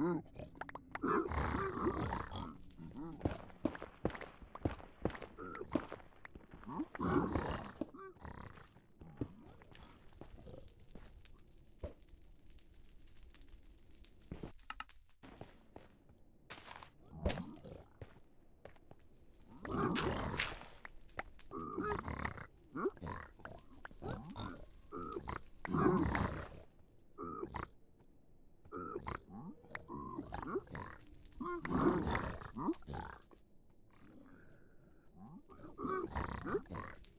Mm-hmm. Network.